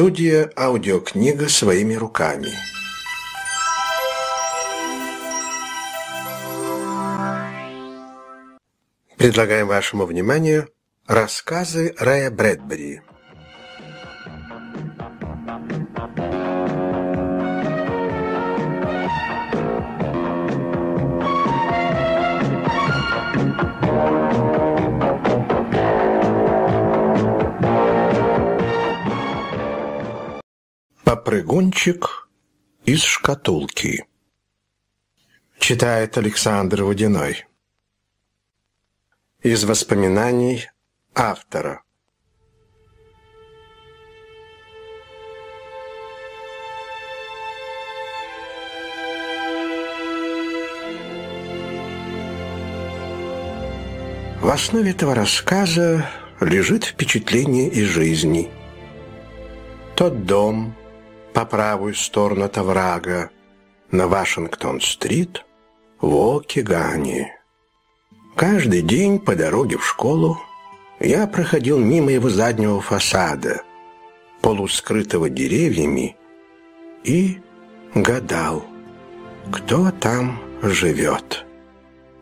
Студия «Аудиокнига своими руками». Предлагаем вашему вниманию рассказы Рэя Брэдбери. Попрыгунчик из шкатулки. Читает Александр Водяной. Из воспоминаний автора. В основе этого рассказа лежит впечатление из жизни. Тот дом, по правую сторону от оврага на Вашингтон-стрит в Окигане. Каждый день по дороге в школу я проходил мимо его заднего фасада, полускрытого деревьями, и гадал, кто там живет,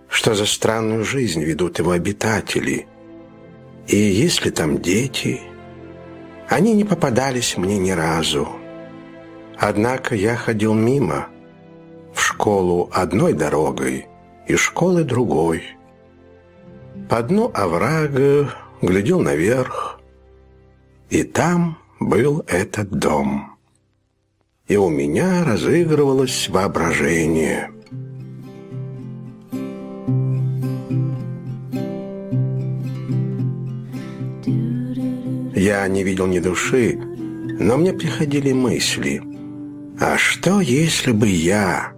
что за странную жизнь ведут его обитатели, и есть ли там дети. Они не попадались мне ни разу. Однако я ходил мимо, в школу одной дорогой и школы другой. По дну оврага глядел наверх, и там был этот дом. И у меня разыгрывалось воображение. Я не видел ни души, но мне приходили мысли – а что, если бы я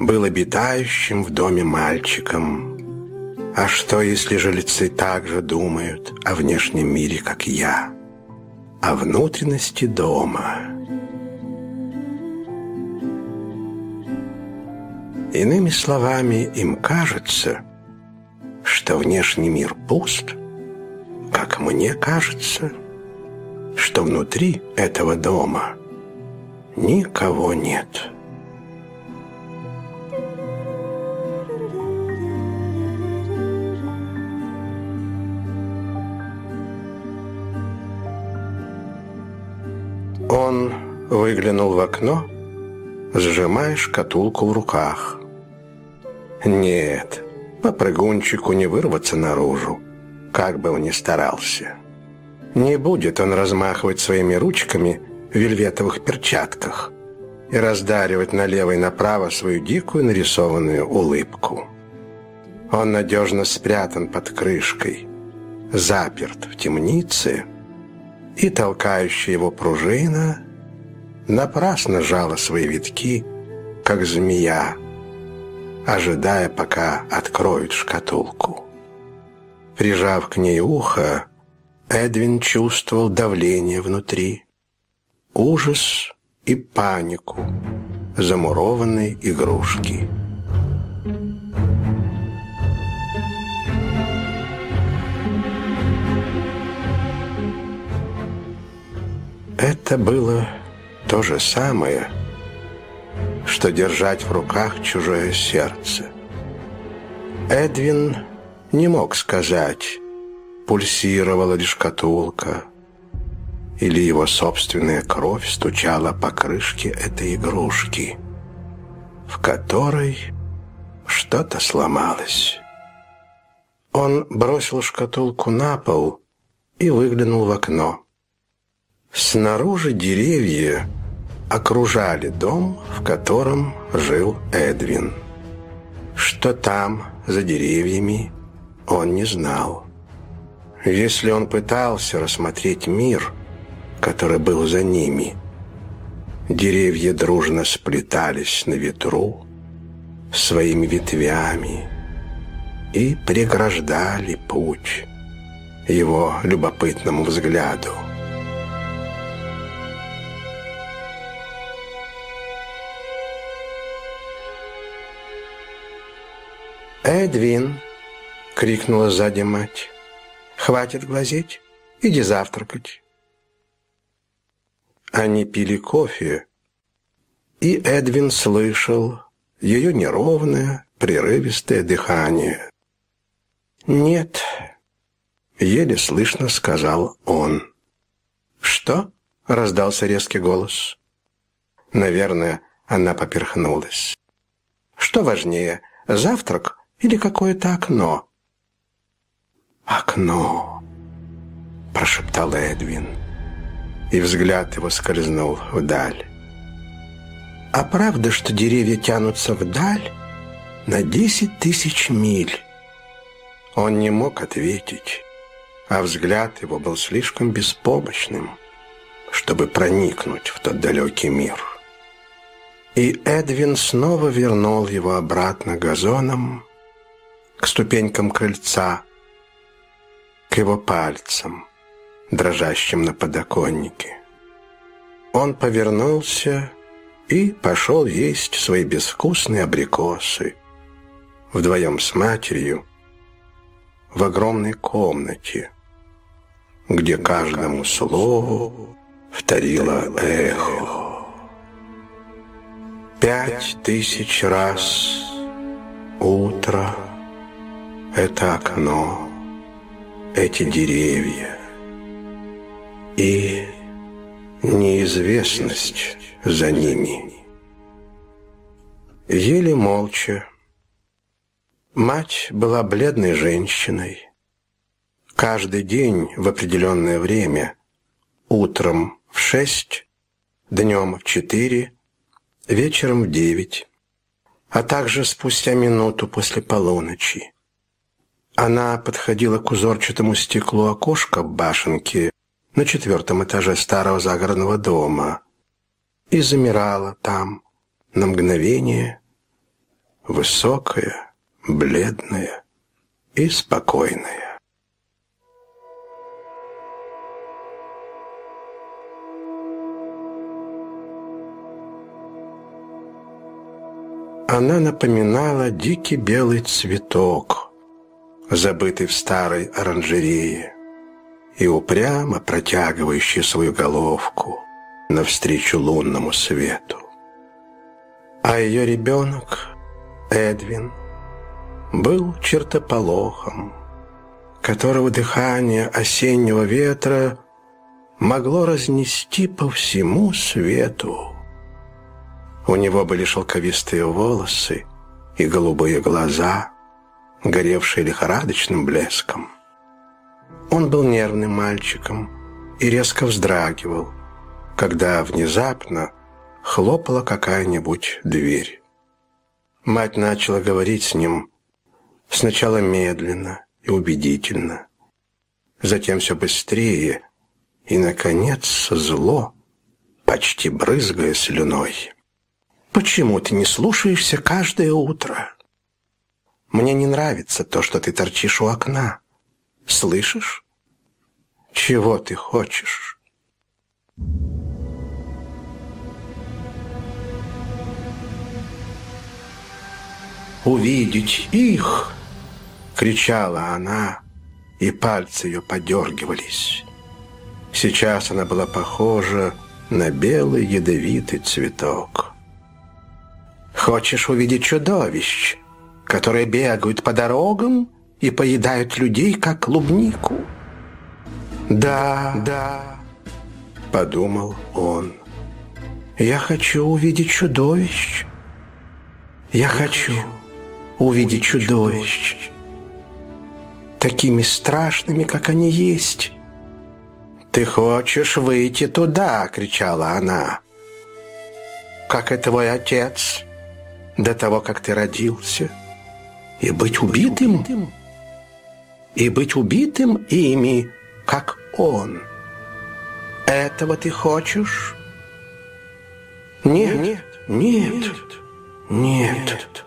был обитающим в доме мальчиком? А что, если жильцы также думают о внешнем мире, как я? О внутренности дома? Иными словами, им кажется, что внешний мир пуст, как мне кажется, что внутри этого дома – никого нет. Он выглянул в окно, сжимая шкатулку в руках. Нет, попрыгунчику не вырваться наружу, как бы он ни старался. Не будет он размахивать своими ручками вельветовых перчатках и раздаривать налево и направо свою дикую нарисованную улыбку. Он надежно спрятан под крышкой, заперт в темнице, и толкающая его пружина напрасно жала свои витки, как змея, ожидая, пока откроют шкатулку. Прижав к ней ухо, Эдвин чувствовал давление внутри ужас и панику замурованной игрушки. Это было то же самое, что держать в руках чужое сердце. Эдвин не мог сказать, пульсировала ли шкатулка, или его собственная кровь стучала по крышке этой игрушки, в которой что-то сломалось. Он бросил шкатулку на пол и выглянул в окно. Снаружи деревья окружали дом, в котором жил Эдвин. Что там, за деревьями, он не знал. Если он пытался рассмотреть мир – который был за ними. Деревья дружно сплетались на ветру своими ветвями и преграждали путь его любопытному взгляду. «Эдвин!» — крикнула сзади мать. «Хватит глазеть, иди завтракать». Они пили кофе, и Эдвин слышал ее неровное, прерывистое дыхание. «Нет», — еле слышно сказал он. «Что?» — раздался резкий голос. Наверное, она поперхнулась. «Что важнее, завтрак или какое-то окно?» «Окно», — прошептал Эдвин, и взгляд его скользнул вдаль. «А правда, что деревья тянутся вдаль на десять тысяч миль?» Он не мог ответить, а взгляд его был слишком беспомощным, чтобы проникнуть в тот далекий мир. И Эдвин снова вернул его обратно газоном, к ступенькам крыльца, к его пальцам, дрожащим на подоконнике. Он повернулся и пошел есть свои безвкусные абрикосы вдвоем с матерью в огромной комнате, где каждому слову вторило эхо. Пять тысяч раз утро — это окно — эти деревья и неизвестность за ними. Еле молча. Мать была бледной женщиной. Каждый день в определенное время, утром в шесть, днем в четыре, вечером в девять, а также спустя минуту после полуночи. Она подходила к узорчатому стеклу окошка башенки на четвертом этаже старого загородного дома и замирала там на мгновение, высокая, бледная и спокойная. Она напоминала дикий белый цветок, забытый в старой оранжерее, и упрямо протягивающий свою головку навстречу лунному свету. А ее ребенок, Эдвин, был чертополохом, которого дыхание осеннего ветра могло разнести по всему свету. У него были шелковистые волосы и голубые глаза – горевшие лихорадочным блеском. Он был нервным мальчиком и резко вздрагивал, когда внезапно хлопала какая-нибудь дверь. Мать начала говорить с ним сначала медленно и убедительно, затем все быстрее и, наконец, зло, почти брызгая слюной. «Почему ты не слушаешься каждое утро?» Мне не нравится то, что ты торчишь у окна. Слышишь? Чего ты хочешь? «Увидеть их!» — кричала она, и пальцы ее подергивались. Сейчас она была похожа на белый ядовитый цветок. «Хочешь увидеть чудовищ?» которые бегают по дорогам и поедают людей, как клубнику. «Да, да», — подумал он, — «я хочу увидеть чудовищ. Я хочу увидеть чудовищ, такими страшными, как они есть». «Ты хочешь выйти туда?» — кричала она. «Как и твой отец, до того, как ты родился» и быть убитым, и быть убитым ими, как он. Этого ты хочешь? Нет, нет, нет, нет.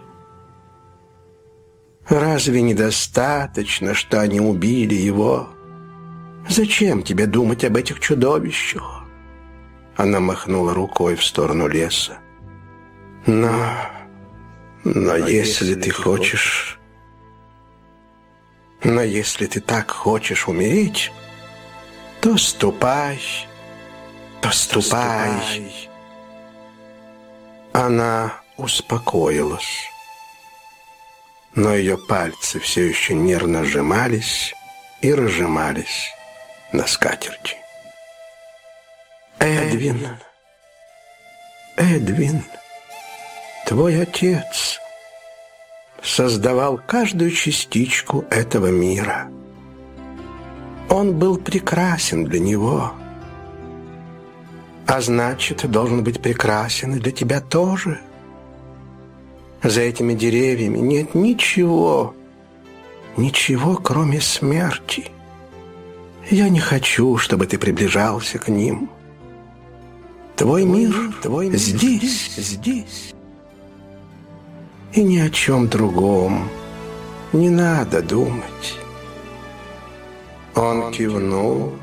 Разве недостаточно, что они убили его? Зачем тебе думать об этих чудовищах? Она махнула рукой в сторону леса. Но но если ты хочешь... Но если ты так хочешь умереть, то ступай поступай. Она успокоилась. Но ее пальцы все еще нервно сжимались и разжимались на скатерти. Эдвин, Эдвин, твой отец создавал каждую частичку этого мира. Он был прекрасен для него. А значит, должен быть прекрасен и для тебя тоже. За этими деревьями нет ничего, ничего, кроме смерти. Я не хочу, чтобы ты приближался к ним. Твой мир, твой мир здесь, здесь. И ни о чем другом не надо думать. Он кивнул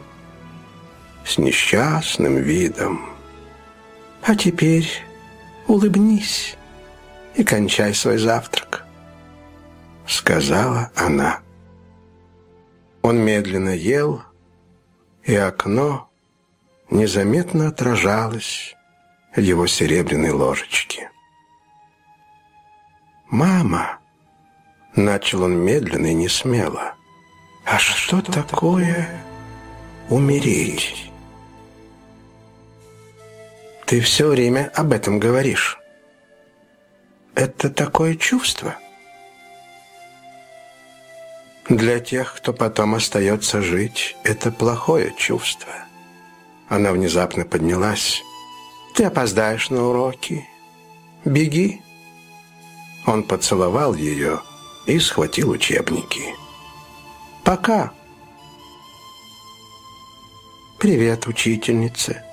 с несчастным видом. А теперь улыбнись и кончай свой завтрак, сказала она. Он медленно ел, и окно незаметно отражалось в его серебряной ложечке. «Мама!» — начал он медленно и несмело. «А что такое умереть?» «Ты все время об этом говоришь. Это такое чувство?» Для тех, кто потом остается жить, это плохое чувство. Она внезапно поднялась. «Ты опоздаешь на уроки. Беги». Он поцеловал ее и схватил учебники. «Пока». «Привет, учительница».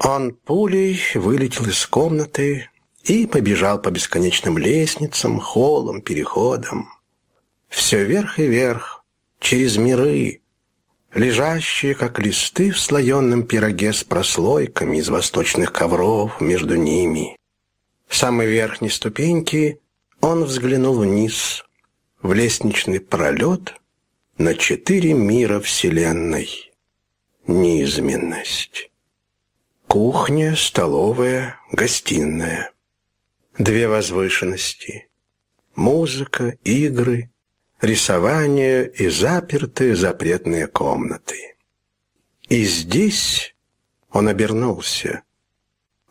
Он пулей вылетел из комнаты и побежал по бесконечным лестницам, холлам, переходам. Все вверх и вверх, через миры, лежащие, как листы в слоенном пироге с прослойками из восточных ковров между ними. В самой верхней ступеньки он взглянул вниз, в лестничный пролет на четыре мира Вселенной. Неизменность. Кухня, столовая, гостиная. Две возвышенности. Музыка, игры, рисование и запертые запретные комнаты. И здесь он обернулся.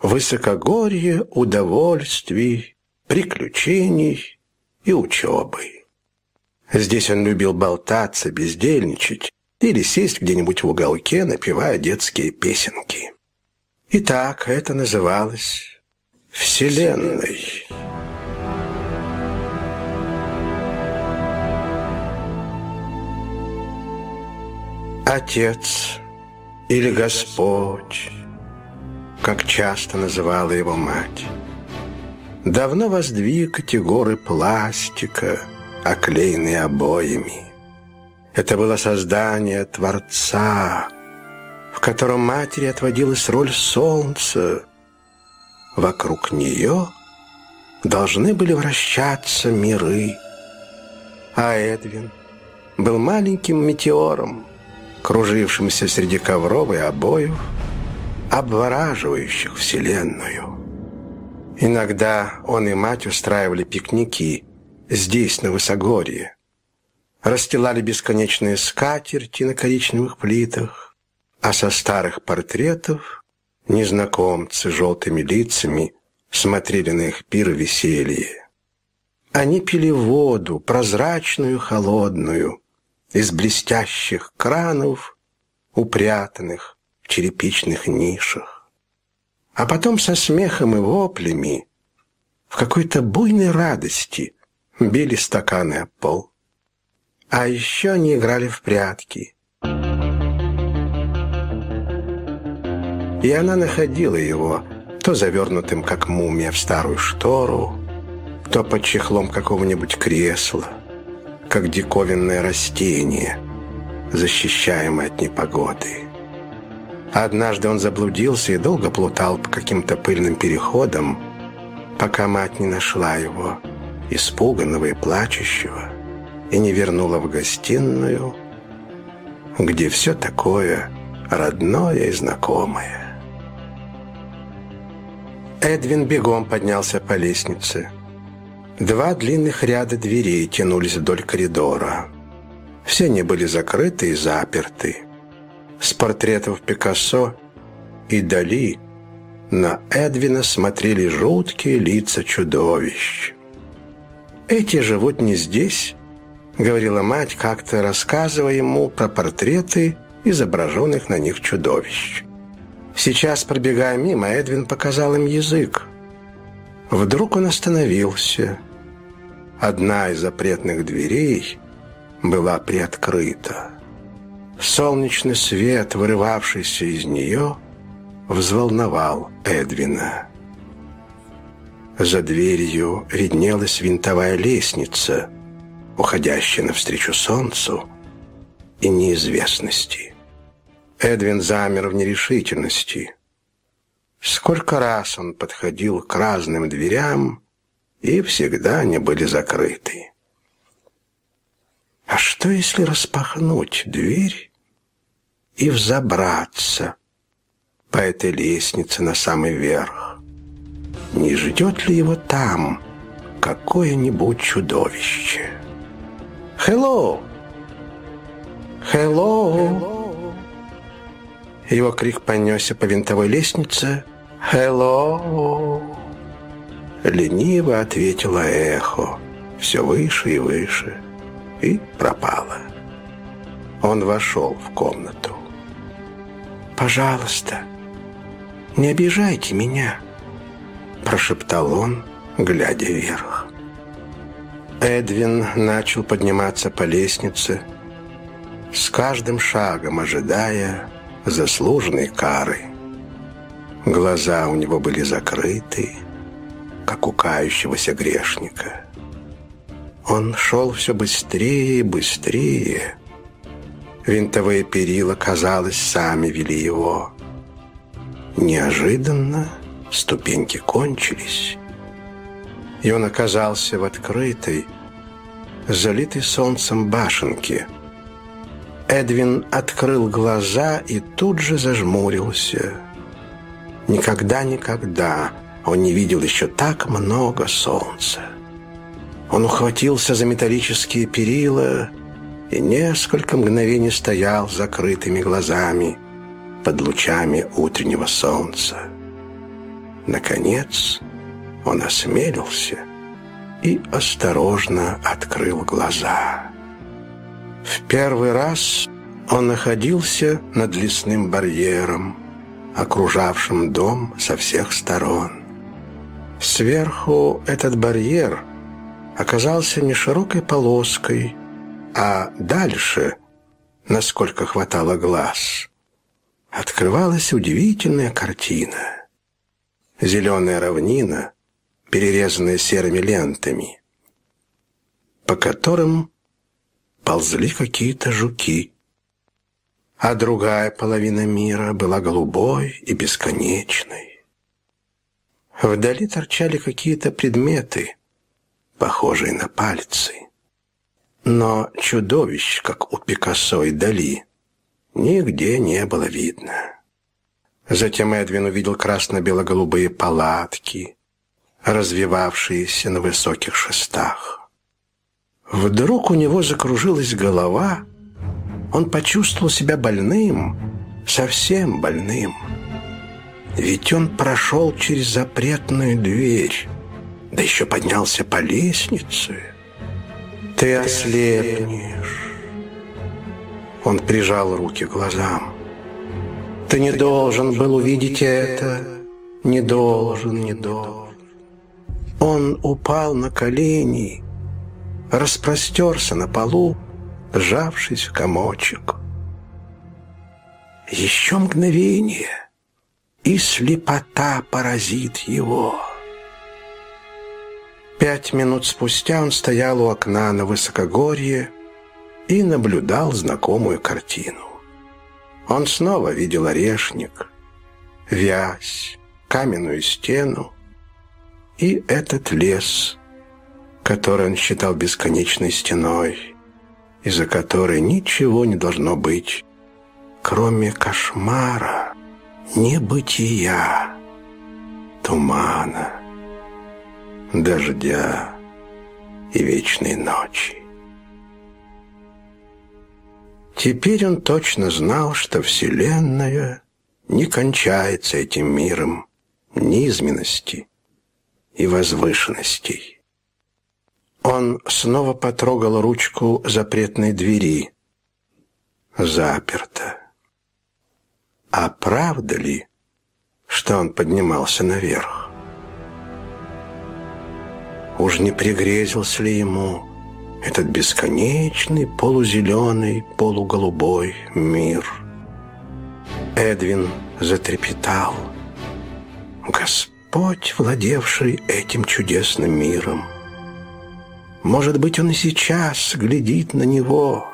Высокогорье удовольствий, приключений и учебы. Здесь он любил болтаться, бездельничать или сесть где-нибудь в уголке, напевая детские песенки. Итак, это называлось Вселенной. Отец или Господь, как часто называла его мать, давно воздвиг эти горы пластика, оклеенные обоями. Это было создание Творца, в котором матери отводилась роль солнца. Вокруг нее должны были вращаться миры. А Эдвин был маленьким метеором, кружившимся среди ковров и обоев, обвораживающих Вселенную. Иногда он и мать устраивали пикники здесь, на Высогорье. Расстилали бесконечные скатерти на коричневых плитах, а со старых портретов незнакомцы с желтыми лицами смотрели на их пир веселье. Они пили воду, прозрачную, холодную, из блестящих кранов, упрятанных в черепичных нишах. А потом со смехом и воплями, в какой-то буйной радости, били стаканы о пол. А еще они играли в прятки — и она находила его то завернутым, как мумия, в старую штору, то под чехлом какого-нибудь кресла, как диковинное растение, защищаемое от непогоды. Однажды он заблудился и долго плутал по каким-то пыльным переходам, пока мать не нашла его испуганного и плачущего, и не вернула в гостиную, где все такое родное и знакомое. Эдвин бегом поднялся по лестнице. Два длинных ряда дверей тянулись вдоль коридора. Все они были закрыты и заперты. С портретов Пикассо и Дали на Эдвина смотрели жуткие лица чудовищ. «Эти живут не здесь», — говорила мать, как-то рассказывая ему про портреты изображенных на них чудовищ. Сейчас, пробегая мимо, Эдвин показал им язык. Вдруг он остановился. Одна из запретных дверей была приоткрыта. Солнечный свет, вырывавшийся из нее, взволновал Эдвина. За дверью виднелась винтовая лестница, уходящая навстречу солнцу и неизвестности. Эдвин замер в нерешительности. Сколько раз он подходил к разным дверям, и всегда они были закрыты. А что, если распахнуть дверь и взобраться по этой лестнице на самый верх? Не ждет ли его там какое-нибудь чудовище? «Хеллоу! Хеллоу!» Его крик понесся по винтовой лестнице. «Хеллоу!» Лениво ответило эхо, все выше и выше и пропала. Он вошел в комнату. «Пожалуйста, не обижайте меня», – прошептал он, глядя вверх. Эдвин начал подниматься по лестнице, с каждым шагом ожидая заслуженной кары. Глаза у него были закрыты, как у кающегося грешника. Он шел все быстрее и быстрее. Винтовые перила, казалось, сами вели его. Неожиданно ступеньки кончились, и он оказался в открытой, залитой солнцем башенке. Эдвин открыл глаза и тут же зажмурился. Никогда-никогда он не видел еще так много солнца. Он ухватился за металлические перила и несколько мгновений стоял с закрытыми глазами под лучами утреннего солнца. Наконец он осмелился и осторожно открыл глаза. В первый раз он находился над лесным барьером, окружавшим дом со всех сторон. Сверху этот барьер – оказался не широкой полоской, а дальше, насколько хватало глаз, открывалась удивительная картина. Зеленая равнина, перерезанная серыми лентами, по которым ползли какие-то жуки, а другая половина мира была голубой и бесконечной. Вдали торчали какие-то предметы, похожие на пальцы. Но чудовищ, как у Пикассо и Дали, нигде не было видно. Затем Эдвин увидел красно-бело-голубые палатки, развивавшиеся на высоких шестах. Вдруг у него закружилась голова, он почувствовал себя больным, совсем больным. Ведь он прошел через запретную дверь, да еще поднялся по лестнице. Ты ослепнешь. Он прижал руки к глазам. Ты не должен был увидеть это. Не должен, не должен. Он упал на колени, распростерся на полу, сжавшись в комочек. Еще мгновение, и слепота поразит его. Пять минут спустя он стоял у окна на высокогорье и наблюдал знакомую картину. Он снова видел орешник, вязь, каменную стену и этот лес, который он считал бесконечной стеной, из-за которой ничего не должно быть, кроме кошмара, небытия, тумана, дождя и вечной ночи. Теперь он точно знал, что Вселенная не кончается этим миром низменности и возвышенностей. Он снова потрогал ручку запретной двери. Заперто. А правда ли, что он поднимался наверх? Уж не пригрезился ли ему этот бесконечный полузеленый, полуголубой мир? Эдвин затрепетал. Господь, владевший этим чудесным миром. Может быть, он и сейчас глядит на него.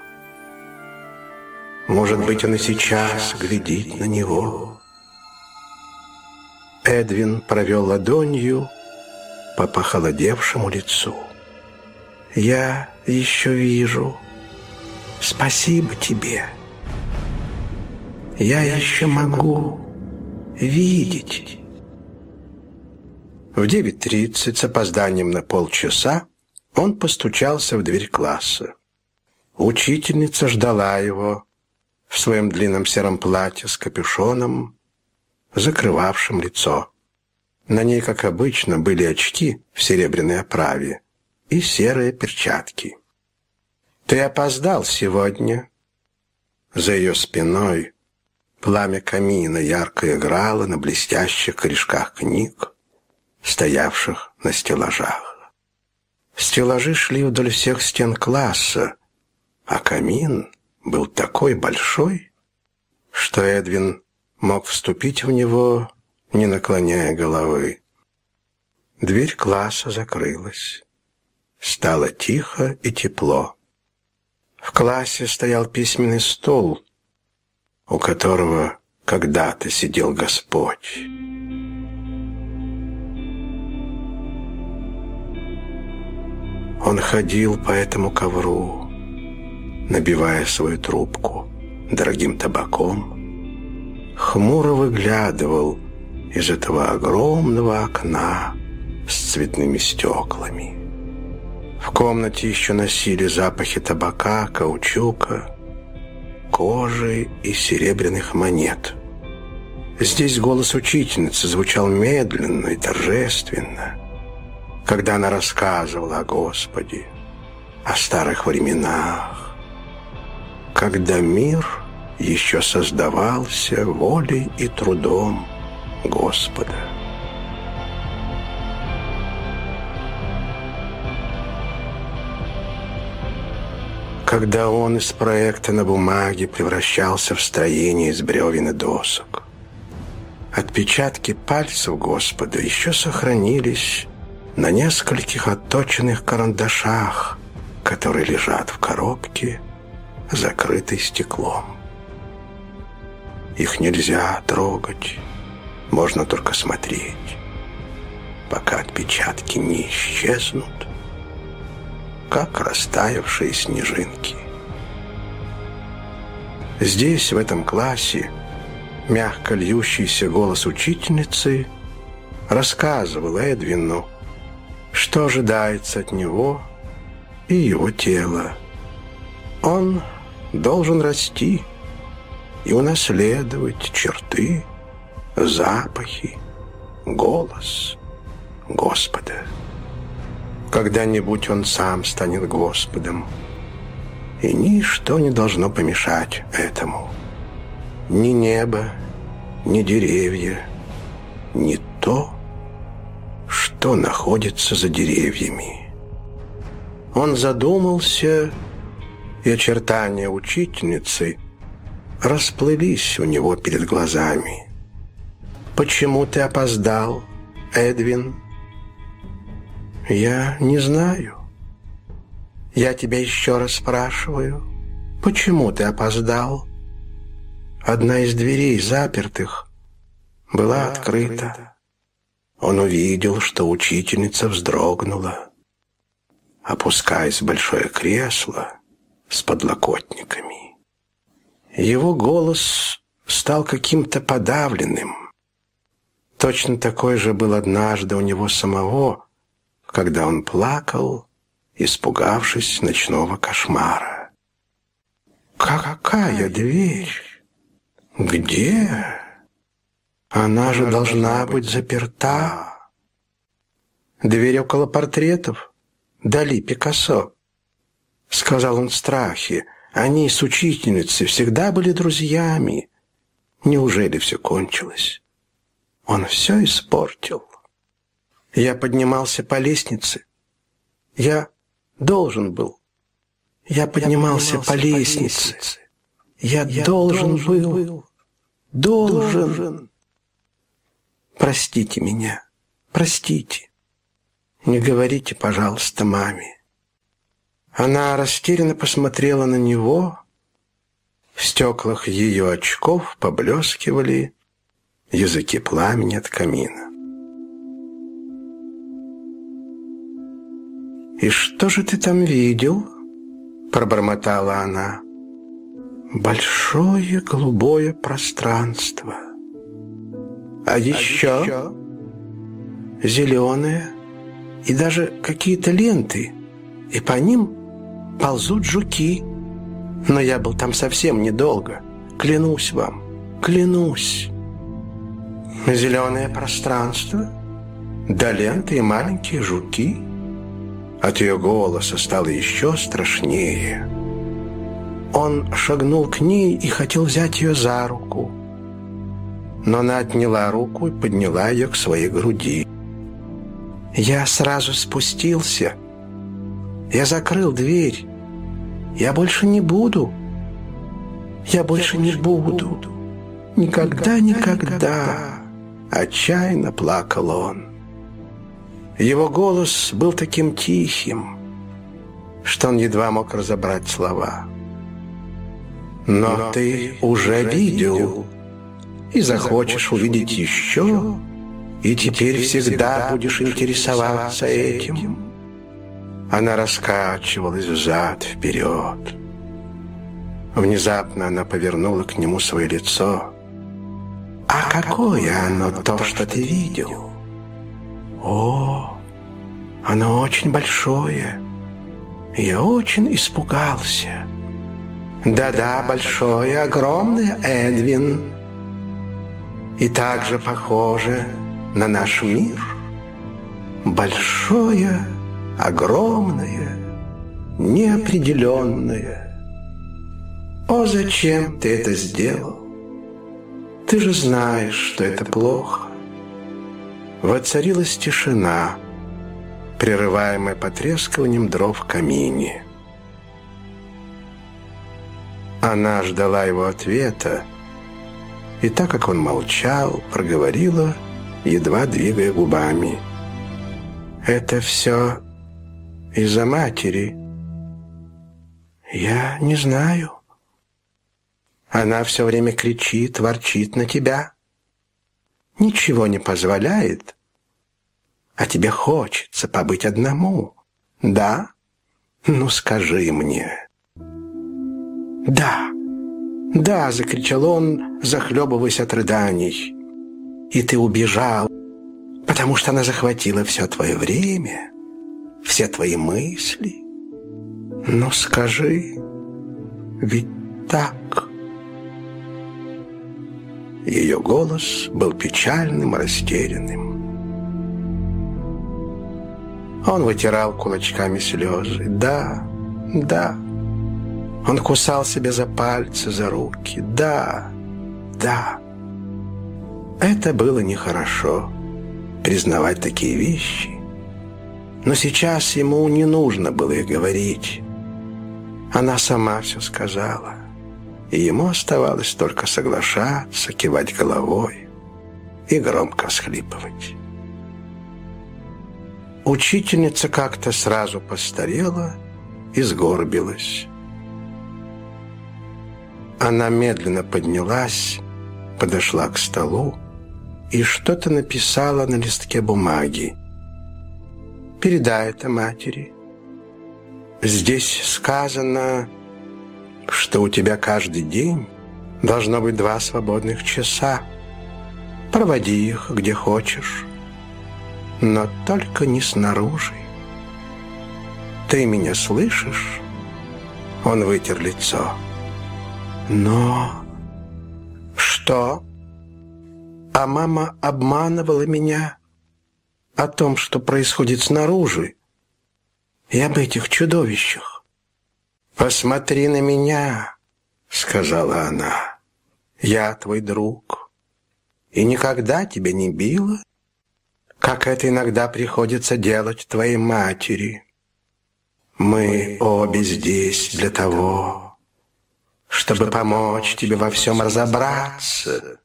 Может быть, он и сейчас глядит на него. Эдвин провел ладонью по похолодевшему лицу. «Я еще вижу. Спасибо тебе. Я еще могу видеть». В 9.30 с опозданием на полчаса он постучался в дверь класса. Учительница ждала его в своем длинном сером платье с капюшоном, закрывавшим лицо. На ней, как обычно, были очки в серебряной оправе и серые перчатки. «Ты опоздал сегодня». За ее спиной пламя камина ярко играло на блестящих корешках книг, стоявших на стеллажах. Стеллажи шли вдоль всех стен класса, а камин был такой большой, что Эдвин мог вступить в него, не наклоняя головы. Дверь класса закрылась. Стало тихо и тепло. В классе стоял письменный стол, у которого когда-то сидел Господь. Он ходил по этому ковру, набивая свою трубку дорогим табаком, хмуро выглядывал из этого огромного окна с цветными стеклами. В комнате еще носили запахи табака, каучука, кожи и серебряных монет. Здесь голос учительницы звучал медленно и торжественно – когда она рассказывала о Господе, о старых временах, когда мир еще создавался волей и трудом Господа. Когда он из проекта на бумаге превращался в строение из бревен и досок. Отпечатки пальцев Господа еще сохранились на нескольких отточенных карандашах, которые лежат в коробке, закрытой стеклом. Их нельзя трогать, можно только смотреть, пока отпечатки не исчезнут, как растаявшие снежинки. Здесь, в этом классе, мягко льющийся голос учительницы рассказывал Эдвину что ожидается от него и его тела. Он должен расти и унаследовать черты, запахи, голос Господа. Когда-нибудь он сам станет Господом, и ничто не должно помешать этому. Ни небо, ни деревья, ни то, что находится за деревьями. Он задумался, и очертания учительницы расплылись у него перед глазами. «Почему ты опоздал, Эдвин?» «Я не знаю. Я тебя еще раз спрашиваю. Почему ты опоздал?» Одна из дверей, запертых, была открыта. Он увидел, что учительница вздрогнула. опускаясь в большое кресло с подлокотниками. Его голос стал каким-то подавленным. Точно такой же был однажды у него самого, когда он плакал, испугавшись ночного кошмара. «Какая дверь? Где? Она же должна быть заперта». «Дверь около портретов? Дали Пикассо», — сказал он в страхе. «Они с учительницей всегда были друзьями. Неужели все кончилось?» Он все испортил. Я поднимался по лестнице. Я должен был. Я поднимался, Я поднимался по, лестнице. по лестнице. Я, Я должен, должен был. Должен. должен. Простите меня. Простите. Не говорите, пожалуйста, маме. Она растерянно посмотрела на него. В стеклах ее очков поблескивали языки пламени от камина. «И что же ты там видел?» – пробормотала она. «Большое голубое пространство. А еще, а еще? зеленое и даже какие-то ленты, и по ним ползут жуки. Но я был там совсем недолго, клянусь вам, клянусь». Зеленое пространство, да ленты и маленькие жуки. От ее голоса стало еще страшнее. Он шагнул к ней и хотел взять ее за руку. Но она отняла руку и подняла ее к своей груди. Я сразу спустился. Я закрыл дверь. Я больше не буду. Я больше, Я больше не буду. буду. Никогда, никогда. никогда. Отчаянно плакал он. Его голос был таким тихим, что он едва мог разобрать слова. «Но, Но ты уже видел, видел и захочешь увидеть еще, и теперь всегда будешь интересоваться этим». Она раскачивалась взад-вперед. Внезапно она повернула к нему свое лицо а какое оно то, что ты видел? О, оно очень большое. Я очень испугался. Да-да, большое, огромное, Эдвин. И также похоже на наш мир. Большое, огромное, неопределенное. О, зачем ты это сделал? Ты же знаешь, что это плохо. Воцарилась тишина, прерываемая потрескиванием дров в камине. Она ждала его ответа, и так как он молчал, проговорила, едва двигая губами. «Это все из-за матери?» «Я не знаю». Она все время кричит, ворчит на тебя. Ничего не позволяет. А тебе хочется побыть одному. Да? Ну скажи мне. Да. Да, закричал он, захлебываясь от рыданий. И ты убежал, потому что она захватила все твое время, все твои мысли. Ну скажи, ведь так... Ее голос был печальным, растерянным. Он вытирал кулачками слезы. Да, да. Он кусал себя за пальцы, за руки. Да, да. Это было нехорошо, признавать такие вещи. Но сейчас ему не нужно было их говорить. Она сама все сказала и ему оставалось только соглашаться, кивать головой и громко всхлипывать. Учительница как-то сразу постарела и сгорбилась. Она медленно поднялась, подошла к столу и что-то написала на листке бумаги. «Передай это матери. Здесь сказано, что у тебя каждый день должно быть два свободных часа. Проводи их где хочешь, но только не снаружи. Ты меня слышишь? Он вытер лицо. Но... Что? А мама обманывала меня о том, что происходит снаружи, и об этих чудовищах. «Посмотри на меня», — сказала она. «Я твой друг, и никогда тебя не била, как это иногда приходится делать твоей матери. Мы обе здесь для того, чтобы помочь тебе во всем разобраться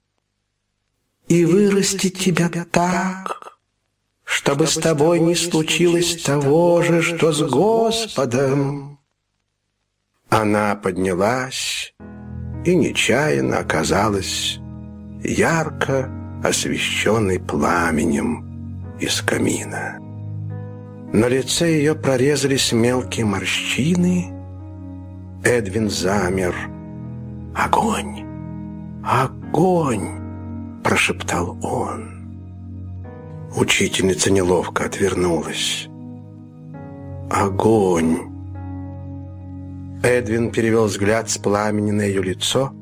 и вырастить тебя так, чтобы с тобой не случилось того же, что с Господом. Она поднялась и нечаянно оказалась ярко освещенной пламенем из камина. На лице ее прорезались мелкие морщины. Эдвин замер. «Огонь! Огонь!» – прошептал он. Учительница неловко отвернулась. «Огонь!» Эдвин перевел взгляд с пламени на ее лицо,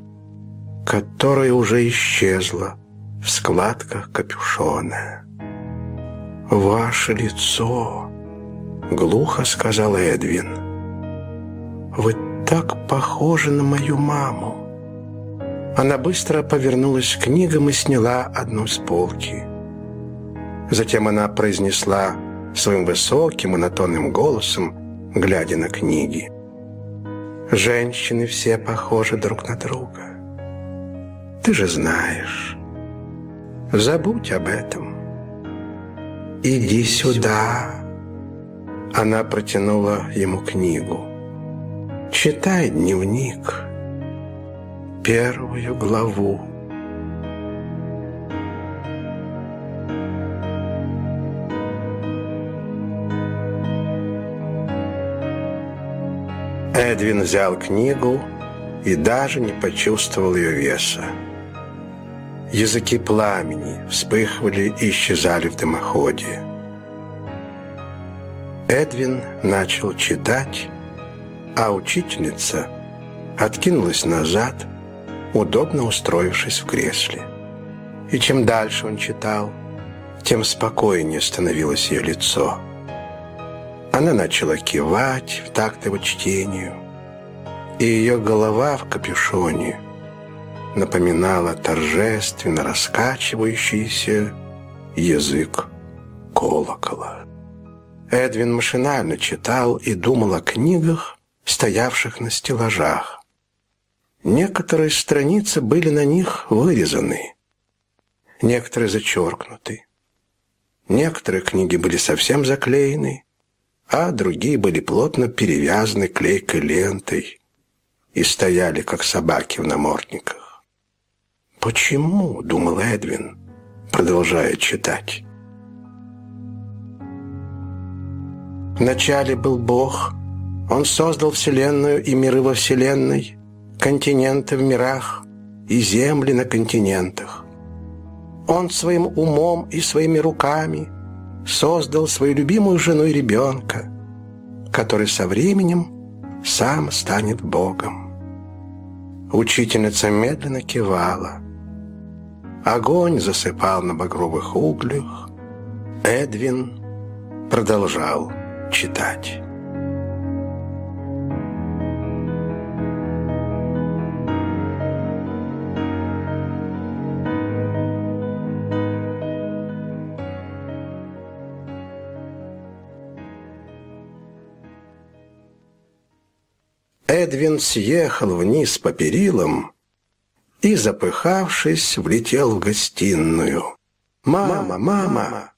которое уже исчезло в складках капюшона. «Ваше лицо!» — глухо сказал Эдвин. «Вы так похожи на мою маму!» Она быстро повернулась к книгам и сняла одну с полки. Затем она произнесла своим высоким монотонным голосом, глядя на книги. «Женщины все похожи друг на друга. Ты же знаешь. Забудь об этом. Иди сюда». Она протянула ему книгу. «Читай дневник, первую главу». Эдвин взял книгу и даже не почувствовал ее веса. Языки пламени вспыхивали и исчезали в дымоходе. Эдвин начал читать, а учительница откинулась назад, удобно устроившись в кресле. И чем дальше он читал, тем спокойнее становилось ее лицо. Она начала кивать в такт его чтению, и ее голова в капюшоне напоминала торжественно раскачивающийся язык колокола. Эдвин машинально читал и думал о книгах, стоявших на стеллажах. Некоторые страницы были на них вырезаны, некоторые зачеркнуты. Некоторые книги были совсем заклеены, а другие были плотно перевязаны клейкой лентой и стояли, как собаки в намордниках. «Почему?» — думал Эдвин, продолжая читать. Вначале был Бог. Он создал Вселенную и миры во Вселенной, континенты в мирах и земли на континентах. Он своим умом и своими руками – создал свою любимую жену и ребенка, который со временем сам станет Богом. Учительница медленно кивала. Огонь засыпал на багровых углях. Эдвин продолжал читать. Эдвин съехал вниз по перилам и, запыхавшись, влетел в гостиную. «Мама, мама!»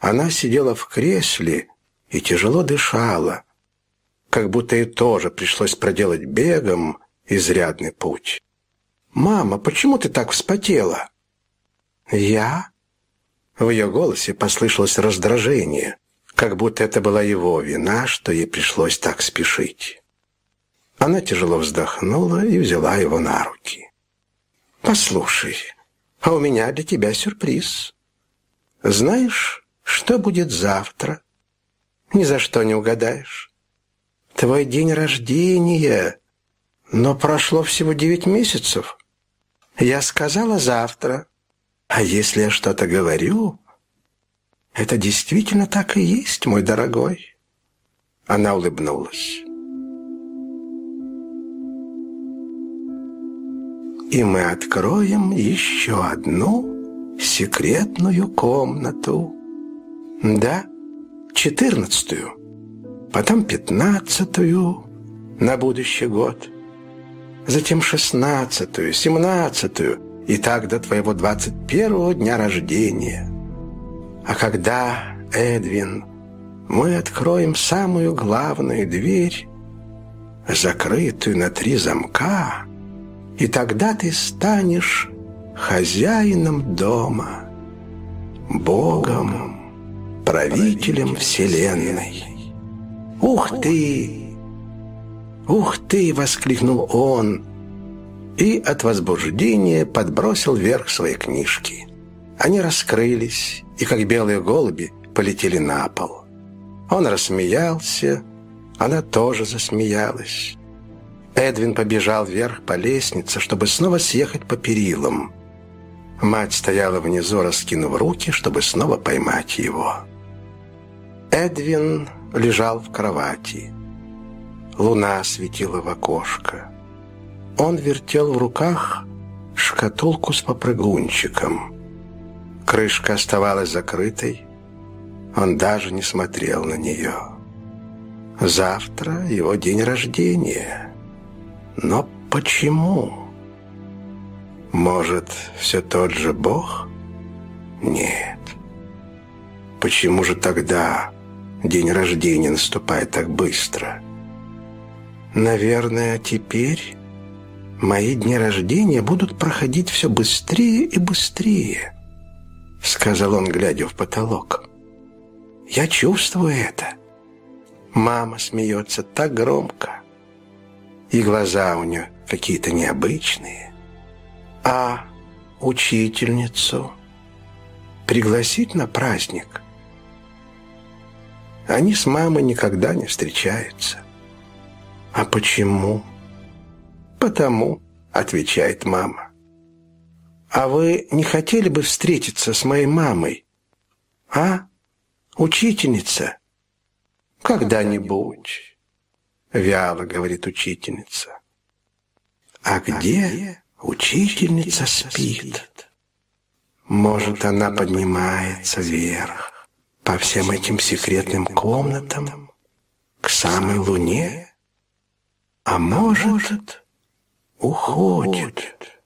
Она сидела в кресле и тяжело дышала, как будто ей тоже пришлось проделать бегом изрядный путь. «Мама, почему ты так вспотела?» «Я?» В ее голосе послышалось раздражение, как будто это была его вина, что ей пришлось так спешить. Она тяжело вздохнула и взяла его на руки. «Послушай, а у меня для тебя сюрприз. Знаешь, что будет завтра? Ни за что не угадаешь. Твой день рождения. Но прошло всего девять месяцев. Я сказала завтра. А если я что-то говорю, это действительно так и есть, мой дорогой. Она улыбнулась. И мы откроем еще одну секретную комнату. Да, четырнадцатую, потом пятнадцатую на будущий год, затем шестнадцатую, семнадцатую и так до твоего двадцать первого дня рождения. А когда, Эдвин, мы откроем самую главную дверь, закрытую на три замка, и тогда ты станешь хозяином дома, Богом, правителем Вселенной. «Ух ты! Ух ты!» — воскликнул он и от возбуждения подбросил вверх свои книжки. Они раскрылись и, как белые голуби, полетели на пол. Он рассмеялся, она тоже засмеялась. Эдвин побежал вверх по лестнице, чтобы снова съехать по перилам. Мать стояла внизу, раскинув руки, чтобы снова поймать его. Эдвин лежал в кровати. Луна светила в окошко. Он вертел в руках шкатулку с попрыгунчиком. Крышка оставалась закрытой. Он даже не смотрел на нее. Завтра его день рождения. Но почему? Может, все тот же Бог? Нет. Почему же тогда день рождения наступает так быстро? Наверное, теперь мои дни рождения будут проходить все быстрее и быстрее, сказал он, глядя в потолок. Я чувствую это. Мама смеется так громко и глаза у нее какие-то необычные. А учительницу пригласить на праздник? Они с мамой никогда не встречаются. А почему? Потому, отвечает мама. А вы не хотели бы встретиться с моей мамой? А? Учительница? Когда-нибудь. Вяло говорит учительница. А где учительница спит? Может, она поднимается вверх по всем этим секретным комнатам к самой луне? А может, уходит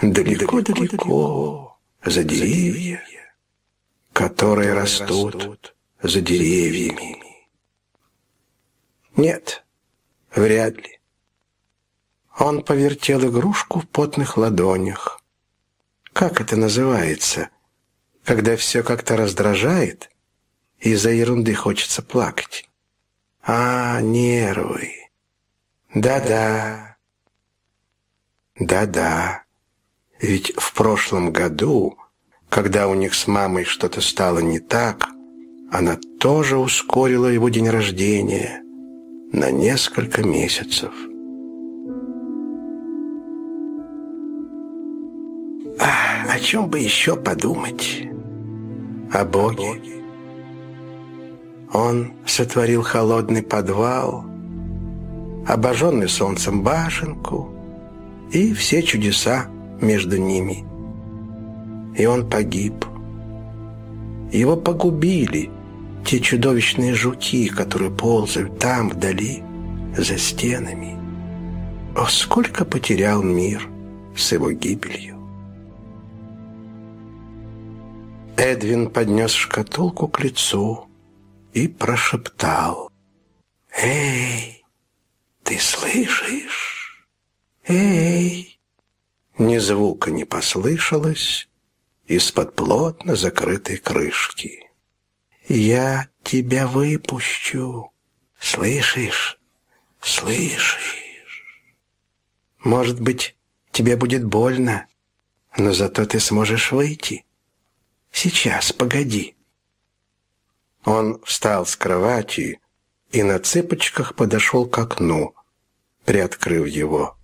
далеко-далеко за деревья, которые растут за деревьями. Нет, Вряд ли. Он повертел игрушку в потных ладонях. Как это называется, когда все как-то раздражает, и из-за ерунды хочется плакать? А, нервы. Да-да. Да-да. Ведь в прошлом году, когда у них с мамой что-то стало не так, она тоже ускорила его день рождения на несколько месяцев. А, о чем бы еще подумать? О Боге. Он сотворил холодный подвал, обожженный солнцем башенку и все чудеса между ними. И он погиб. Его погубили – те чудовищные жуки, которые ползают там, вдали, за стенами. О, сколько потерял мир с его гибелью! Эдвин поднес шкатулку к лицу и прошептал. «Эй, ты слышишь? Эй!» Ни звука не послышалось из-под плотно закрытой крышки. «Я тебя выпущу. Слышишь? Слышишь? Может быть, тебе будет больно, но зато ты сможешь выйти. Сейчас, погоди». Он встал с кровати и на цыпочках подошел к окну, приоткрыв его.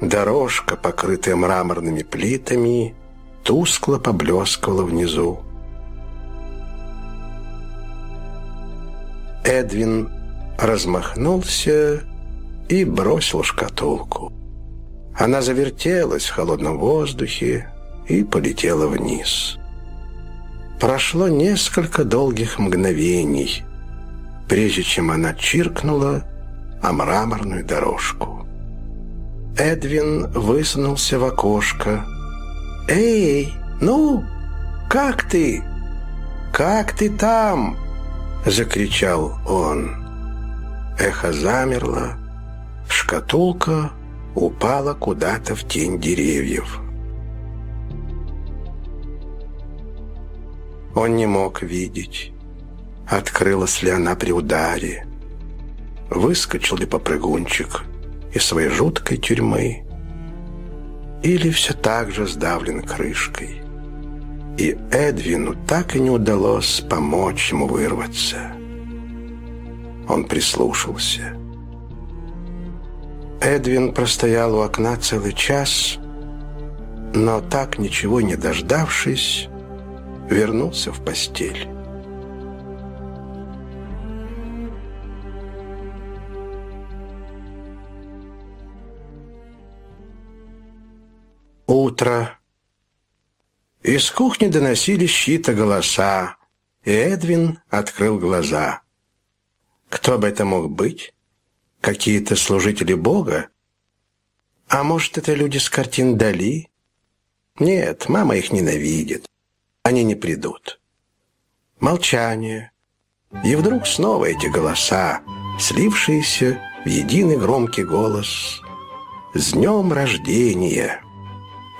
Дорожка, покрытая мраморными плитами, тускло поблескивала внизу. Эдвин размахнулся и бросил шкатулку. Она завертелась в холодном воздухе и полетела вниз. Прошло несколько долгих мгновений, прежде чем она чиркнула о мраморную дорожку. Эдвин высунулся в окошко. «Эй, ну, как ты? Как ты там?» — закричал он. Эхо замерло. Шкатулка упала куда-то в тень деревьев. Он не мог видеть, открылась ли она при ударе, выскочил ли попрыгунчик из своей жуткой тюрьмы, или все так же сдавлен крышкой. И Эдвину так и не удалось помочь ему вырваться. Он прислушался. Эдвин простоял у окна целый час, но так ничего не дождавшись, вернулся в постель. Утро. Из кухни доносились чьи-то голоса, и Эдвин открыл глаза. Кто бы это мог быть? Какие-то служители Бога? А может, это люди с картин Дали? Нет, мама их ненавидит. Они не придут. Молчание. И вдруг снова эти голоса, слившиеся в единый громкий голос. «С днем рождения!»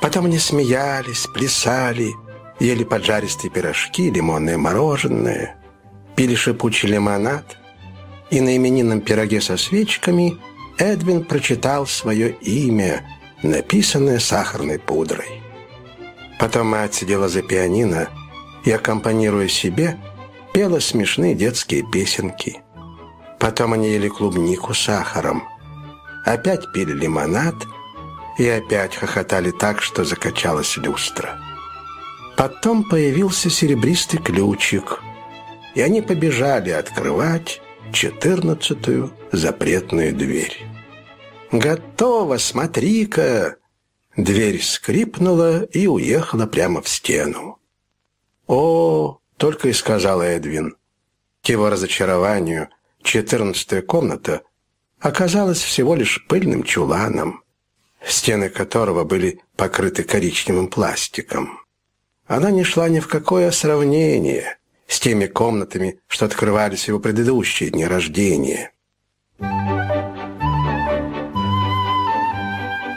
Потом они смеялись, плясали, ели поджаристые пирожки, лимонное мороженое, пили шипучий лимонад — и на именинном пироге со свечками Эдвин прочитал свое имя, написанное сахарной пудрой. Потом мать сидела за пианино и, аккомпанируя себе, пела смешные детские песенки. Потом они ели клубнику с сахаром, опять пили лимонад и опять хохотали так, что закачалась люстра. Потом появился серебристый ключик, и они побежали открывать, четырнадцатую запретную дверь. «Готово, смотри-ка!» Дверь скрипнула и уехала прямо в стену. «О!» — только и сказал Эдвин. К его разочарованию четырнадцатая комната оказалась всего лишь пыльным чуланом, стены которого были покрыты коричневым пластиком. Она не шла ни в какое сравнение с теми комнатами, что открывались его предыдущие дни рождения.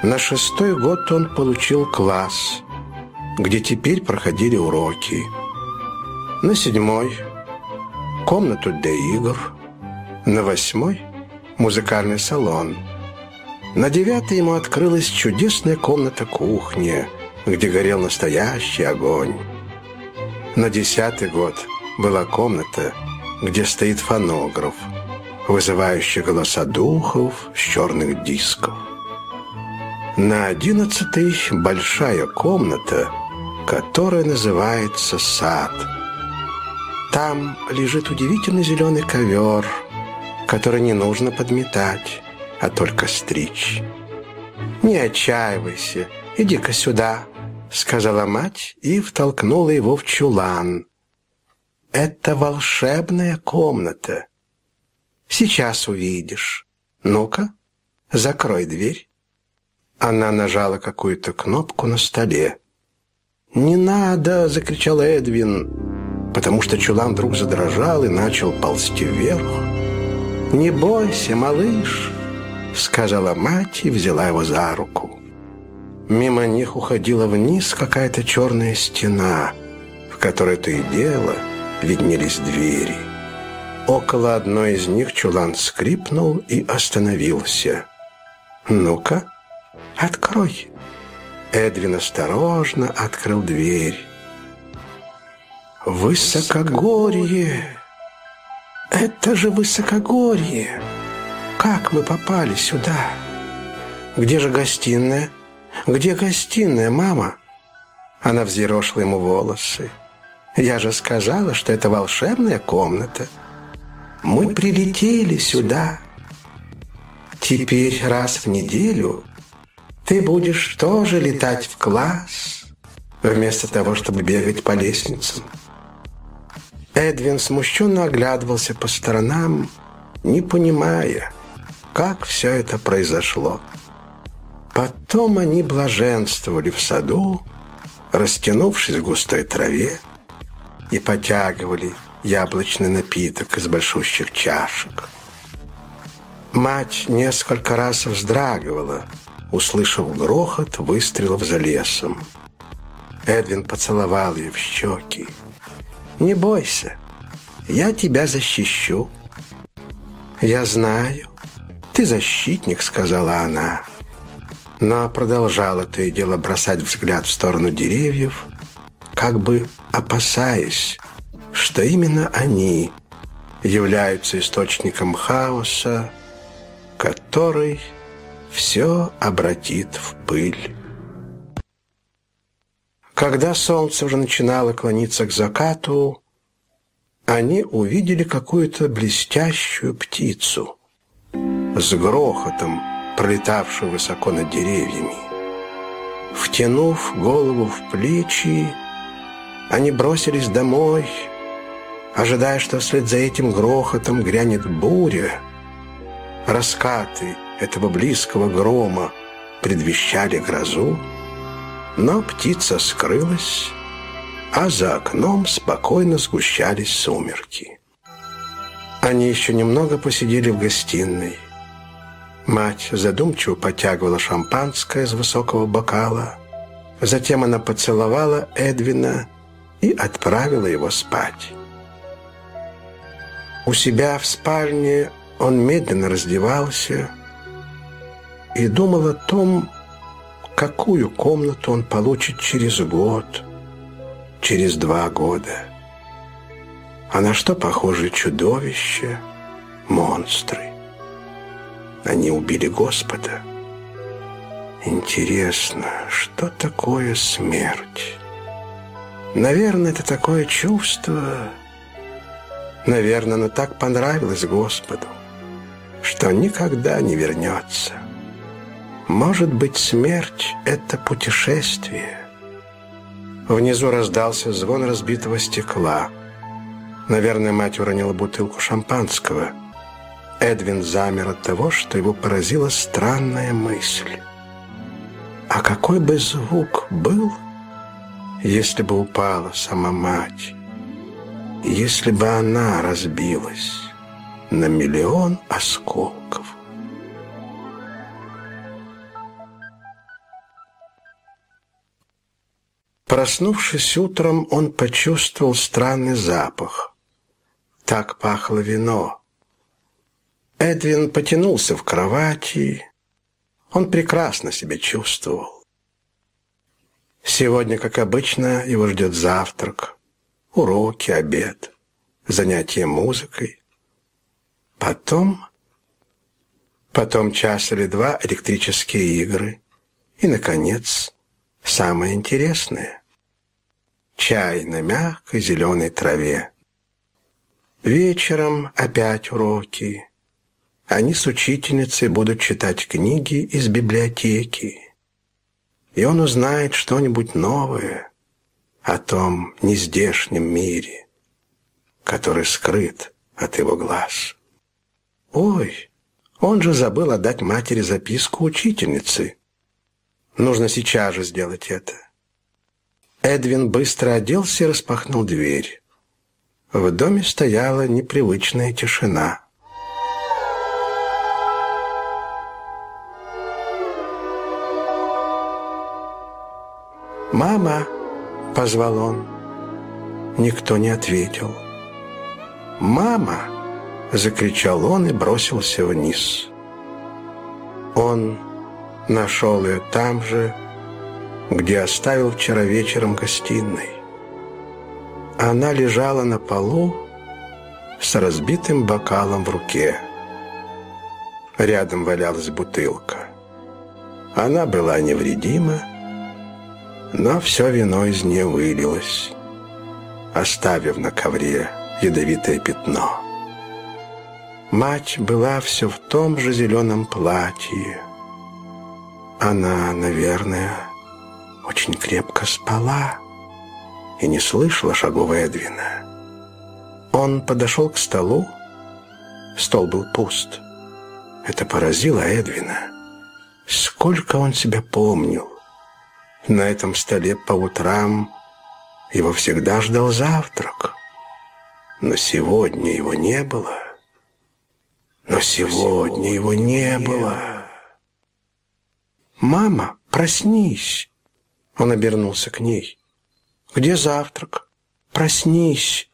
На шестой год он получил класс, где теперь проходили уроки. На седьмой – комнату для игр. На восьмой – музыкальный салон. На девятый ему открылась чудесная комната-кухня, где горел настоящий огонь. На десятый год – была комната, где стоит фонограф, вызывающий голоса духов с черных дисков. На одиннадцатой большая комната, которая называется сад. Там лежит удивительный зеленый ковер, который не нужно подметать, а только стричь. «Не отчаивайся, иди-ка сюда», — сказала мать и втолкнула его в чулан, это волшебная комната. Сейчас увидишь. Ну-ка, закрой дверь. Она нажала какую-то кнопку на столе. «Не надо!» — закричал Эдвин, потому что чулан вдруг задрожал и начал ползти вверх. «Не бойся, малыш!» — сказала мать и взяла его за руку. Мимо них уходила вниз какая-то черная стена, в которой то и дело виднелись двери. Около одной из них чулан скрипнул и остановился. «Ну-ка, открой!» Эдвин осторожно открыл дверь. «Высокогорье! Это же высокогорье! Как мы попали сюда? Где же гостиная? Где гостиная, мама?» Она взъерошила ему волосы. «Я же сказала, что это волшебная комната. Мы прилетели сюда. Теперь раз в неделю ты будешь тоже летать в класс, вместо того, чтобы бегать по лестницам. Эдвин смущенно оглядывался по сторонам, не понимая, как все это произошло. Потом они блаженствовали в саду, растянувшись в густой траве, и потягивали яблочный напиток из большущих чашек. Мать несколько раз вздрагивала, услышав грохот выстрелов за лесом. Эдвин поцеловал ее в щеки. «Не бойся, я тебя защищу». «Я знаю, ты защитник», — сказала она. Но продолжала то и дело бросать взгляд в сторону деревьев, как бы опасаясь, что именно они являются источником хаоса, который все обратит в пыль. Когда солнце уже начинало клониться к закату, они увидели какую-то блестящую птицу с грохотом, пролетавшую высоко над деревьями. Втянув голову в плечи, они бросились домой, ожидая, что вслед за этим грохотом грянет буря. Раскаты этого близкого грома предвещали грозу, но птица скрылась, а за окном спокойно сгущались сумерки. Они еще немного посидели в гостиной. Мать задумчиво потягивала шампанское из высокого бокала. Затем она поцеловала Эдвина и отправила его спать. У себя в спальне он медленно раздевался и думал о том, какую комнату он получит через год, через два года. А на что похожи чудовища, монстры? Они убили Господа. Интересно, что такое смерть? Наверное, это такое чувство Наверное, она так понравилась Господу, что никогда не вернется. Может быть, смерть — это путешествие. Внизу раздался звон разбитого стекла. Наверное, мать уронила бутылку шампанского. Эдвин замер от того, что его поразила странная мысль. А какой бы звук был, если бы упала сама мать? если бы она разбилась на миллион осколков. Проснувшись утром, он почувствовал странный запах. Так пахло вино. Эдвин потянулся в кровати. Он прекрасно себя чувствовал. Сегодня, как обычно, его ждет завтрак уроки, обед, занятия музыкой. Потом, потом час или два электрические игры. И, наконец, самое интересное – чай на мягкой зеленой траве. Вечером опять уроки. Они с учительницей будут читать книги из библиотеки. И он узнает что-нибудь новое – о том нездешнем мире, который скрыт от его глаз. Ой, он же забыл отдать матери записку учительницы. Нужно сейчас же сделать это. Эдвин быстро оделся и распахнул дверь. В доме стояла непривычная тишина. «Мама!» — позвал он. Никто не ответил. «Мама!» — закричал он и бросился вниз. Он нашел ее там же, где оставил вчера вечером гостиной. Она лежала на полу с разбитым бокалом в руке. Рядом валялась бутылка. Она была невредима, но все вино из нее вылилось, оставив на ковре ядовитое пятно. Мать была все в том же зеленом платье. Она, наверное, очень крепко спала и не слышала шагов Эдвина. Он подошел к столу. Стол был пуст. Это поразило Эдвина. Сколько он себя помнил. На этом столе по утрам его всегда ждал завтрак. Но сегодня его не было. Но сегодня его не было. «Мама, проснись!» Он обернулся к ней. «Где завтрак? Проснись!»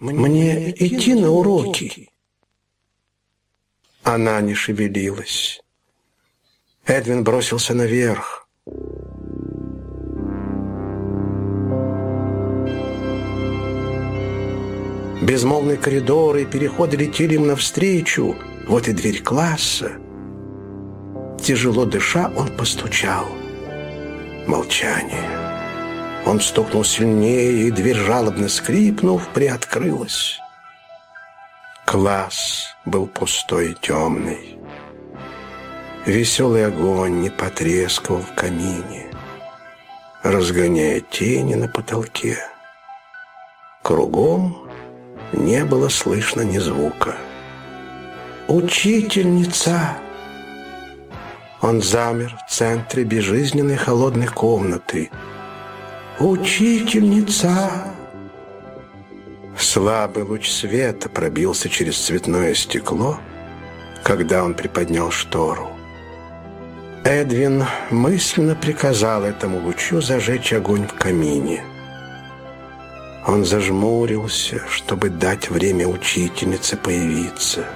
«Мне идти на уроки!» Она не шевелилась. Эдвин бросился наверх. Безмолвные коридоры и переходы летели им навстречу. Вот и дверь класса. Тяжело дыша, он постучал. Молчание. Он стукнул сильнее, и дверь, жалобно скрипнув, приоткрылась. Класс был пустой и темный. Веселый огонь не потрескивал в камине, разгоняя тени на потолке. Кругом не было слышно ни звука. «Учительница!» Он замер в центре безжизненной холодной комнаты. «Учительница!» Слабый луч света пробился через цветное стекло, когда он приподнял штору. Эдвин мысленно приказал этому лучу зажечь огонь в камине. Он зажмурился, чтобы дать время учительнице появиться.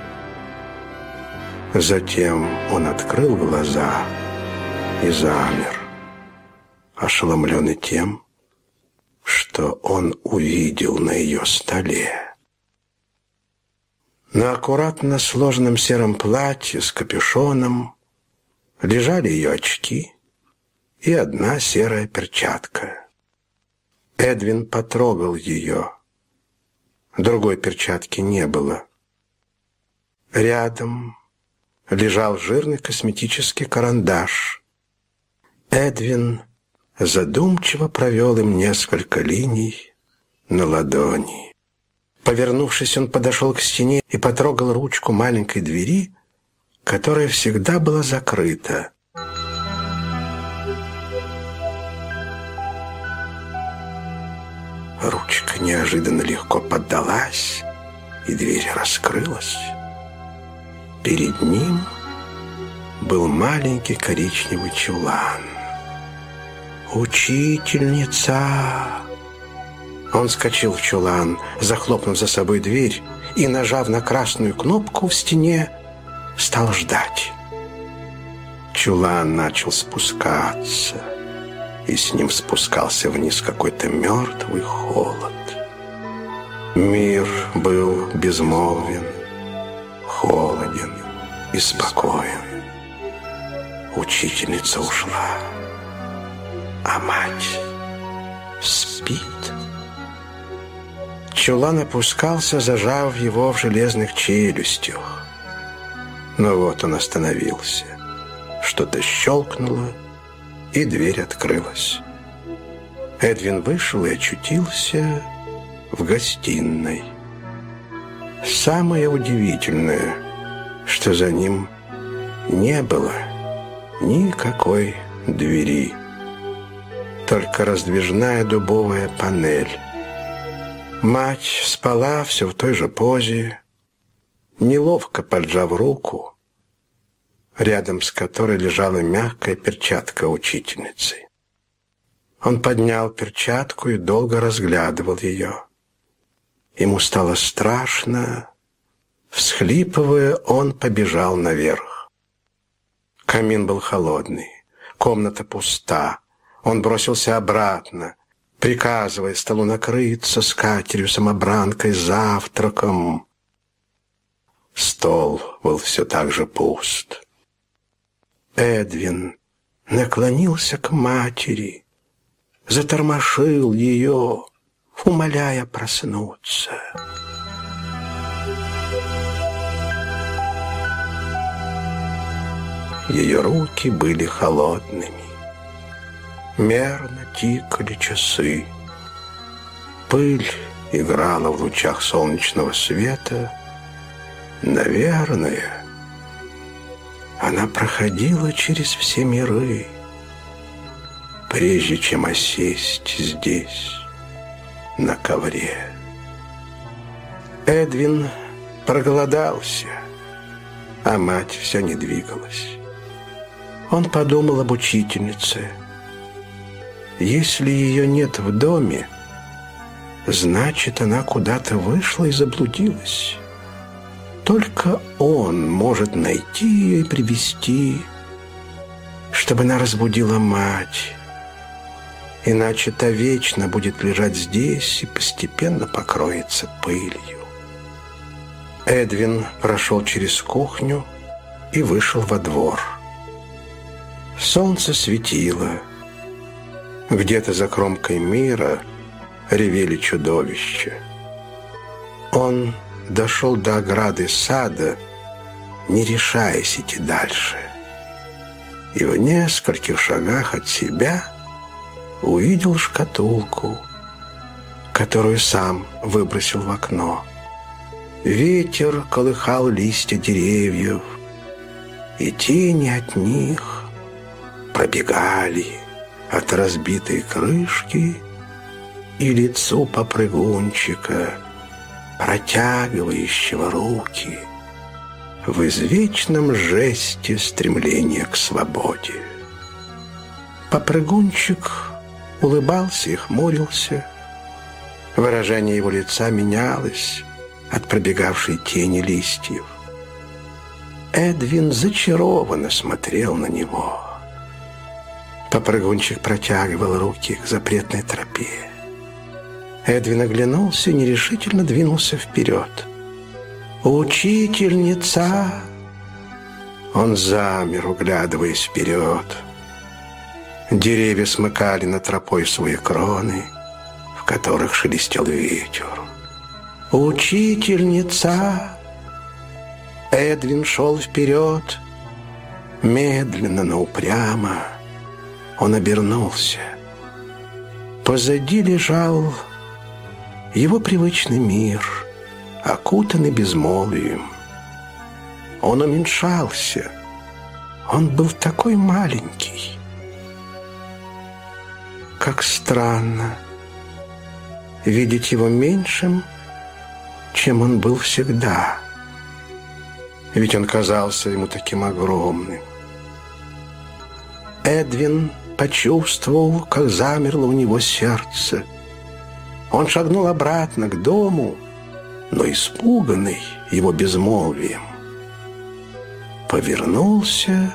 Затем он открыл глаза и замер, ошеломленный тем, что он увидел на ее столе. На аккуратно сложенном сером платье с капюшоном лежали ее очки и одна серая перчатка. Эдвин потрогал ее. Другой перчатки не было. Рядом лежал жирный косметический карандаш. Эдвин задумчиво провел им несколько линий на ладони. Повернувшись, он подошел к стене и потрогал ручку маленькой двери, которая всегда была закрыта. Ручка неожиданно легко поддалась, и дверь раскрылась. Перед ним был маленький коричневый чулан. «Учительница!» Он скочил в чулан, захлопнув за собой дверь и, нажав на красную кнопку в стене, стал ждать. Чулан начал спускаться, и с ним спускался вниз какой-то мертвый холод. Мир был безмолвен, холоден и спокоен. Учительница ушла, а мать спит. Чулан опускался, зажав его в железных челюстях. Но вот он остановился. Что-то щелкнуло, и дверь открылась. Эдвин вышел и очутился в гостиной. Самое удивительное, что за ним не было никакой двери, только раздвижная дубовая панель. Мать спала все в той же позе, неловко поджав руку, рядом с которой лежала мягкая перчатка учительницы. Он поднял перчатку и долго разглядывал ее. Ему стало страшно. Всхлипывая, он побежал наверх. Камин был холодный, комната пуста. Он бросился обратно, приказывая столу накрыться скатерью, самобранкой, завтраком. Стол был все так же пуст. Эдвин наклонился к матери, затормошил ее, умоляя проснуться. Ее руки были холодными. Мерно тикали часы. Пыль играла в лучах солнечного света. Наверное, она проходила через все миры, прежде чем осесть здесь, на ковре. Эдвин проголодался, а мать все не двигалась. Он подумал об учительнице. Если ее нет в доме, значит, она куда-то вышла и заблудилась. Только он может найти ее и привести, чтобы она разбудила мать. Иначе та вечно будет лежать здесь и постепенно покроется пылью. Эдвин прошел через кухню и вышел во двор. Солнце светило. Где-то за кромкой мира ревели чудовища. Он дошел до ограды сада, не решаясь идти дальше. И в нескольких шагах от себя увидел шкатулку, которую сам выбросил в окно. Ветер колыхал листья деревьев, и тени от них пробегали от разбитой крышки и лицу попрыгунчика, протягивающего руки в извечном жесте стремления к свободе. Попрыгунчик улыбался и хмурился. Выражение его лица менялось от пробегавшей тени листьев. Эдвин зачарованно смотрел на него. Попрыгунчик протягивал руки к запретной тропе. Эдвин оглянулся и нерешительно двинулся вперед. «Учительница!» Он замер, углядываясь вперед. Деревья смыкали над тропой свои кроны, в которых шелестел ветер. «Учительница!» Эдвин шел вперед, медленно, но упрямо. Он обернулся. Позади лежал его привычный мир, окутанный безмолвием. Он уменьшался. Он был такой маленький. Как странно видеть его меньшим, чем он был всегда. Ведь он казался ему таким огромным. Эдвин почувствовал, как замерло у него сердце. Он шагнул обратно к дому, но испуганный его безмолвием. Повернулся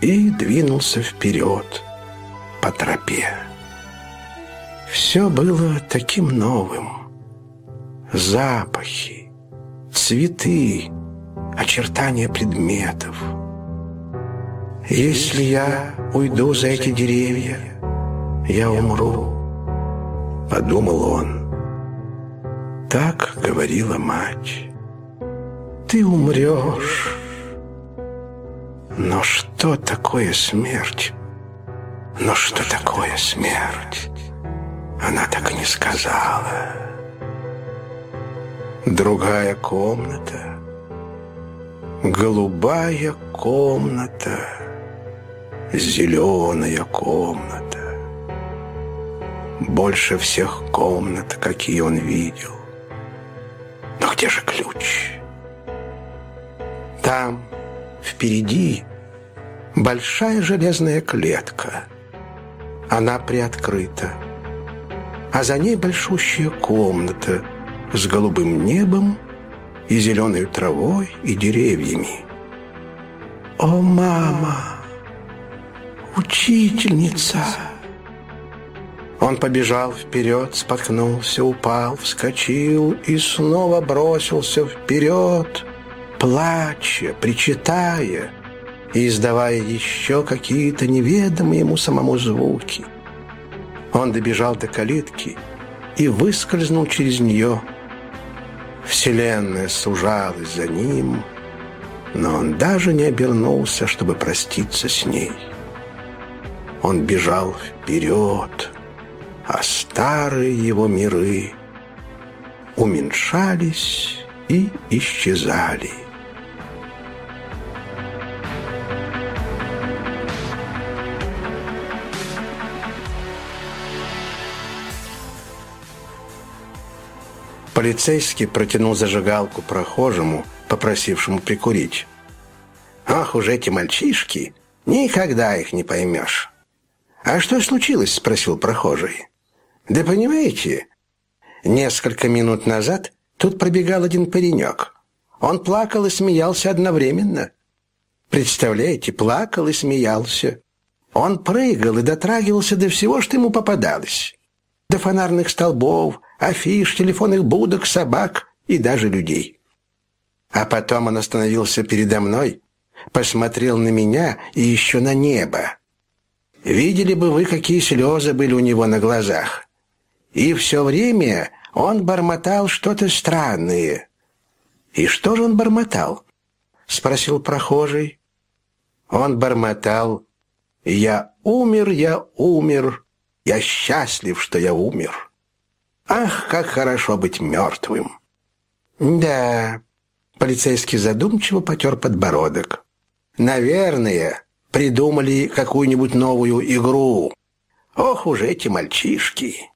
и двинулся вперед по тропе. Все было таким новым. Запахи, цветы, очертания предметов — если я уйду за эти деревья, я умру, подумал он. Так говорила мать. Ты умрешь. Но что такое смерть? Но что такое смерть? Она так и не сказала. Другая комната. Голубая комната зеленая комната. Больше всех комнат, какие он видел. Но где же ключ? Там, впереди, большая железная клетка. Она приоткрыта. А за ней большущая комната с голубым небом и зеленой травой и деревьями. «О, мама! Учительница!» Он побежал вперед, споткнулся, упал, вскочил и снова бросился вперед, плача, причитая и издавая еще какие-то неведомые ему самому звуки. Он добежал до калитки и выскользнул через нее. Вселенная сужалась за ним, но он даже не обернулся, чтобы проститься с ней. Он бежал вперед, а старые его миры уменьшались и исчезали. Полицейский протянул зажигалку прохожему, попросившему прикурить. «Ах, уже эти мальчишки! Никогда их не поймешь!» «А что случилось?» — спросил прохожий. «Да понимаете, несколько минут назад тут пробегал один паренек. Он плакал и смеялся одновременно. Представляете, плакал и смеялся. Он прыгал и дотрагивался до всего, что ему попадалось. До фонарных столбов, афиш, телефонных будок, собак и даже людей. А потом он остановился передо мной, посмотрел на меня и еще на небо. Видели бы вы, какие слезы были у него на глазах. И все время он бормотал что-то странное. «И что же он бормотал?» — спросил прохожий. Он бормотал. «Я умер, я умер, я счастлив, что я умер. Ах, как хорошо быть мертвым!» «Да...» — полицейский задумчиво потер подбородок. «Наверное, придумали какую-нибудь новую игру. Ох уж эти мальчишки!»